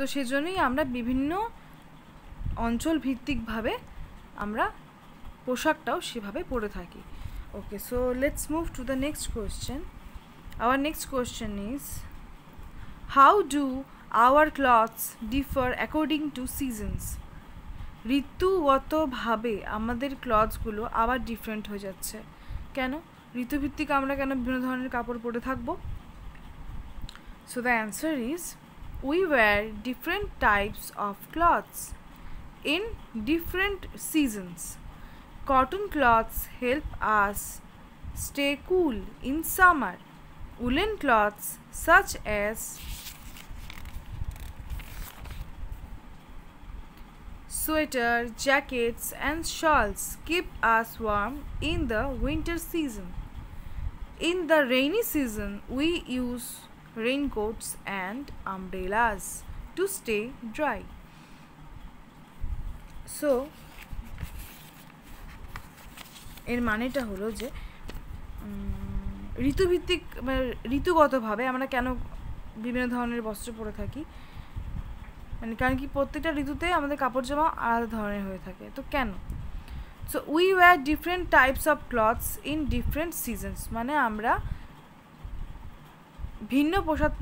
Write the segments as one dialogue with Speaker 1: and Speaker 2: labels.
Speaker 1: তো সেজন্যই আমরা বিভিন্ন অঞ্চল ভিত্তিকভাবে আমরা পোশাকটাও সেভাবে পরে থাকি। Okay so let's move to the next question our next question is how do our clothes differ according to seasons ঋতুগতভাবে আমাদের ক্লথসগুলো আবার ডিফারেন্ট হয়ে যাচ্ছে। কেন? ঋতুভিত্তিক আমরা কেন বিভিন্ন ধরনের কাপড় পরে থাকব? So the answer is we wear different types of cloths in different seasons. Cotton cloths help us stay cool in summer. Woolen cloths such as sweater, jackets and shawls keep us warm in the winter season. In the rainy season, we use raincoats and umbrellas to stay dry. So, এর মানেটা হলো যে ঋতুভিত্তিক মানে ঋতুগতভাবে আমরা কেন বিভিন্ন ধরনের বস্ত্র পরে থাকি? মানে কারণ কি প্রত্যেকটা ঋতুতে আমাদের কাপড় জামা আলাদা ধরনের হয়ে থাকে। তো কেন? So we wear different types of clothes in different seasons মানে আমরা ভিন্ন পোশাক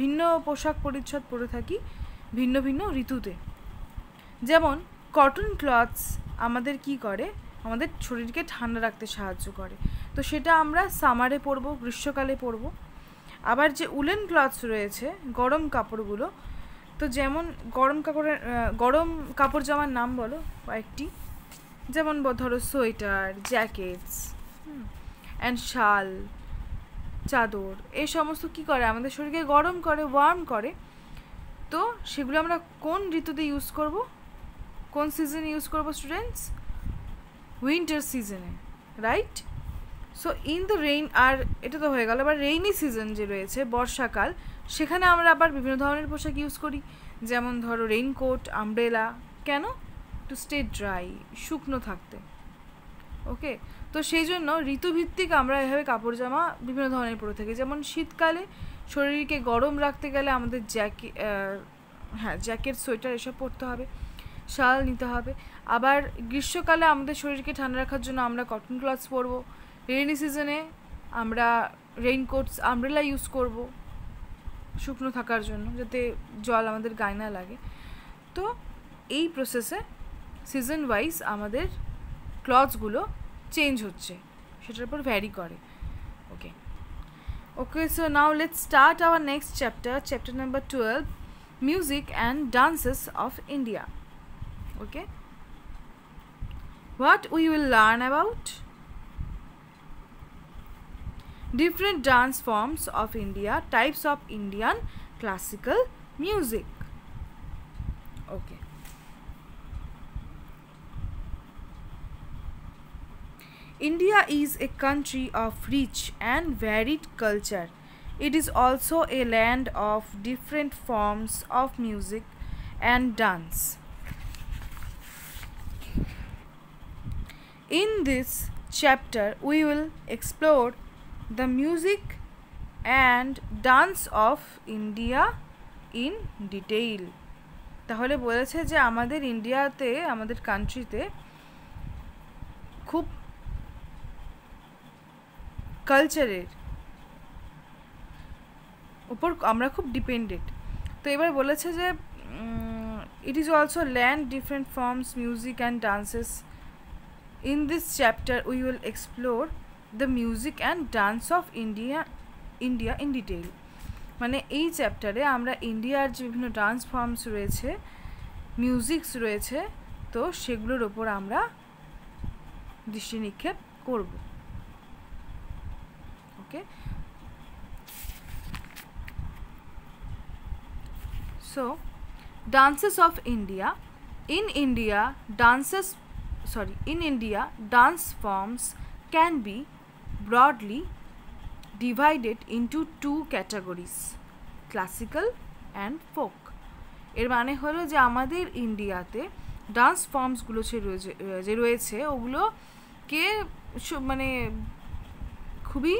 Speaker 1: ভিন্ন পোশাক পরিচ্ছদ পরে থাকি ভিন্ন ভিন্ন ঋতুতে। যেমন কটন ক্লথস আমাদের কি করে? আমাদের শরীরকে ঠান্ডা রাখতে সাহায্য করে। তো সেটা আমরা সামারে পরবো, গ্রীষ্মকালে পরবো। আবার যে উলেন ক্লথস রয়েছে, গরম কাপড়গুলো, তো যেমন গরম কাপড়ের গরম কাপড় জামার নাম বলো কয়েকটি? যেমন ধরো সোয়েটার জ্যাকেটস অ্যান্ড শাল চাদর, এই সমস্ত কি করে? আমাদের শরীরকে গরম করে ওয়ার্ম করে। তো সেগুলো আমরা কোন ঋতুতে ইউজ করব? কোন সিজনে ইউজ করব স্টুডেন্টস উইন্টার সিজনে right so in the rain আর এটা তো হয়ে গেল আবার রেইনি সিজন যে রয়েছে, বর্ষাকাল, সেখানে আমরা আবার বিভিন্ন ধরনের পোশাক ইউজ করি। যেমন ধরো রেইনকোট আমব্রেলা কেন? টু স্টে ড্রাই শুকনো থাকতে। ওকে তো সেই জন্য ঋতুভিত্তিক আমরা এভাবে কাপড় জামা বিভিন্ন ধরনের পরে থাকি। যেমন শীতকালে শরীরকে গরম রাখতে গেলে আমাদের জ্যাকে হ্যাঁ জ্যাকেট, সোয়েটার এসব পরতে হবে, শাল নিতে হবে। আবার গ্রীষ্মকালে আমাদের শরীরকে ঠান্ডা রাখার জন্য আমরা কটন ক্লথস পরবো। রেইনি সিজনে আমরা রেইনকোটস আমব্রেলা ইউজ করব শুকনো থাকার জন্য, যাতে জল আমাদের গায়ে না লাগে। তো এই প্রসেসে সিজন ওয়াইজ আমাদের ক্লথসগুলো চেঞ্জ হচ্ছে। সেটার উপর ভ্যারি করে। Okay okay so now let's start our next chapter chapter number twelve music and dances of India okay what we will learn about? Different dance forms of India, types of Indian classical music. Okay. India is a country of rich and varied culture. It is also a land of different forms of music and dance. In this chapter, we will explore the music and dance of India in detail. তাহলে বলেছে যে আমাদের ইন্ডিয়াতে আমাদের কান্ট্রিতে খুব কালচারের উপর আমরা খুব ডিপেন্ডেড তো এবার বলেছে যে it is also land different forms music and dances in this chapter we will explore the music and dance of India India in detail. মানে এই চ্যাপ্টারে আমরা ইন্ডিয়ার যে বিভিন্ন ডান্স ফর্মস রয়েছে মিউজিকস রয়েছে, তো সেগুলোর ওপর আমরা দৃষ্টি নিক্ষেপ করব। Okay so dances of India in India dances sorry in india dance forms can be broadly divided into two categories classical and folk এর মানে হলো যে আমাদের ইন্ডিয়াতে ডান্স ফর্মসগুলো যে রয়েছে ওগুলোকে মানে খুবই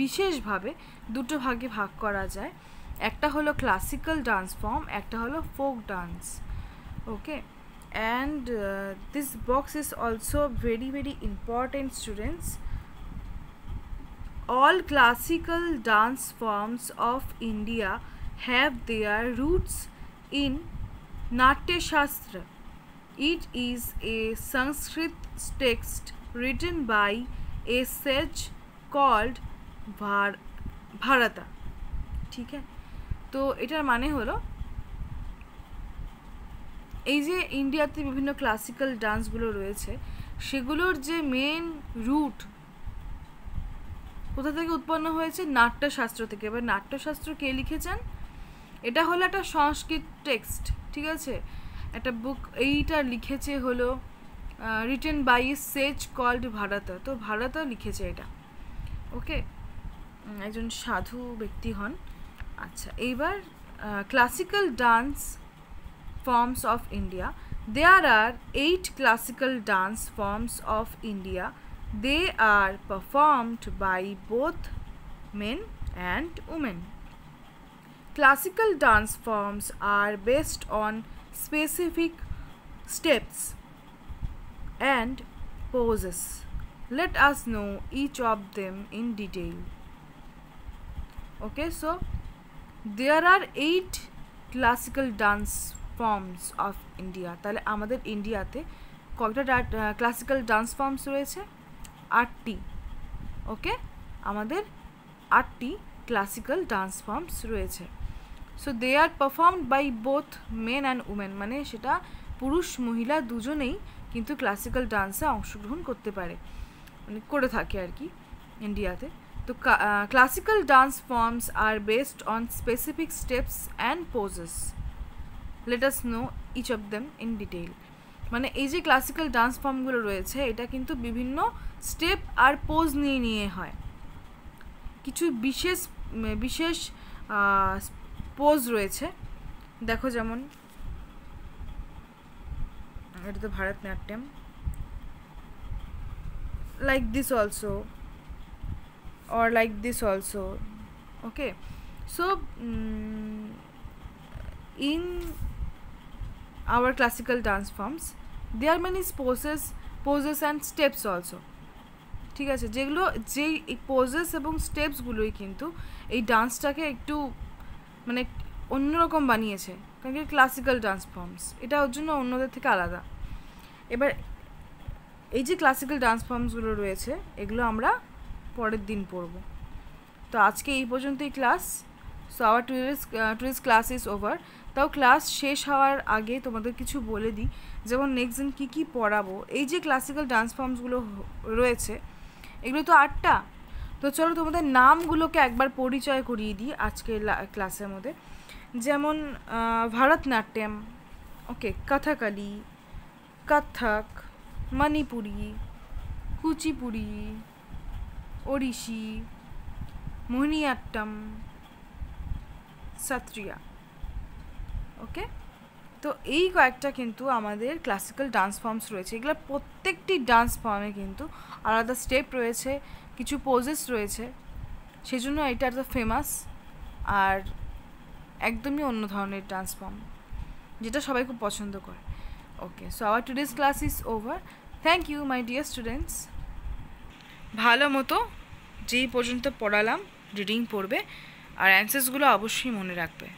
Speaker 1: বিশেষভাবে দুটো ভাগে ভাগ করা যায়। একটা হলো ক্লাসিক্যাল ডান্স ফর্ম একটা হলো folk dance okay and this box is also very very important students all classical dance forms of India have their roots in Natyashastra it is a Sanskrit text written by a sage called Bhar- Bharata. ঠিক আছে? তো এটার মানে হলো, এই যে ইন্ডিয়াতে বিভিন্ন ক্লাসিক্যাল ডান্সগুলো রয়েছে, সেগুলোর যে মেন রুট কোথা থেকে উৎপন্ন হয়েছে? নাট্যশাস্ত্র থেকে। এবার নাট্যশাস্ত্র কে লিখেছেন? এটা হলো একটা সংস্কৃত টেক্সট ঠিক আছে? একটা বুক এইটা লিখেছে হলো written by sage called Bharata. তো ভারতা লিখেছে এটা। ওকে একজন সাধু ব্যক্তি হন আচ্ছা এইবার classical dance forms of India there are eight classical dance forms of India they are performed by both men and women. Classical dance forms are based on specific steps and poses. Let us know each of them in detail. Okay, so there are eight classical dance forms of India. তাহলে আমাদের ইন্ডিয়াতে কয়টা classical dance forms রয়েছে? আটটি। Okay আমাদের আটটি classical dance forms রয়েছে। So they are performed by both men and women মানে সেটা পুরুষ মহিলা দুজনেই কিন্তু ক্লাসিক্যাল ডান্সে অংশগ্রহণ করতে পারে। মানে করে থাকে আর কি ইন্ডিয়াতে তো classical dance forms are based on specific steps and poses let us know each of them in detail মানে এই যে ক্লাসিক্যাল ডান্স ফর্মগুলো রয়েছে, এটা কিন্তু বিভিন্ন স্টেপ আর পোজ নিয়ে নিয়ে হয়। কিছু বিশেষ বিশেষ পোজ রয়েছে। দেখো যেমন, এটা তো Bharatanatyam. Like this also or like this also. Okay. So mm, in our classical dance forms there are many poses poses and steps also. ঠিক আছে? যেগুলো যেই পোজেস এবং স্টেপসগুলোই কিন্তু এই ডান্সটাকে একটু মানে অন্যরকম বানিয়েছে। কারণ কি? ক্লাসিক্যাল ডান্স ফর্মস এটা ওর জন্য অন্যদের থেকে আলাদা। এবার এই যে ক্লাসিক্যাল ডান্স ফর্মসগুলো রয়েছে এগুলো আমরা পরের দিন পড়ব। তো আজকে এই পর্যন্তই class. So our tourist tourist class is over তাও ক্লাস শেষ হওয়ার আগে তোমাদের কিছু বলে দিই, যেমন নেক্সট দিন কী কী পড়াবো। এই যে ক্লাসিক্যাল ডান্স ফর্মসগুলো রয়েছে, এগুলো তো আটটা। তো চলো তোমাদের নামগুলোকে একবার পরিচয় করিয়ে দিই আজকের ক্লাসের মধ্যে। যেমন ভারতনাট্যম ওকে কথাকালি কত্থক মণিপুরি কুচিপুরি ওড়িশি মোহিনীয়াট্টম সাত্রিয়া ওকে তো এই কয়েকটা কিন্তু আমাদের ক্লাসিক্যাল ডান্স ফর্মস রয়েছে। এগুলো প্রত্যেকটি ডান্স ফর্মে কিন্তু আলাদা স্টেপ রয়েছে, কিছু পোজেস রয়েছে। সেই জন্য এটা এত ফেমাস আর একদমই অন্য ধরনের ডান্স ফর্ম যেটা সবাই খুব পছন্দ করে। Okay so our today's class is over thank you my dear students ভালো মতো যেই পর্যন্ত পড়ালাম রিডিং পড়বে আর অ্যান্সার্সগুলো অবশ্যই মনে রাখবে।